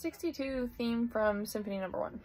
62 theme from Symphony Number 1.